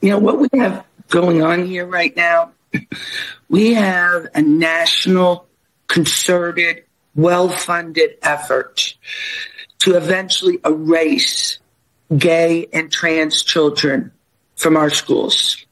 you know, what we have going on here right now, we have a national, concerted, well funded effort to eventually erase gay and trans children from our schools.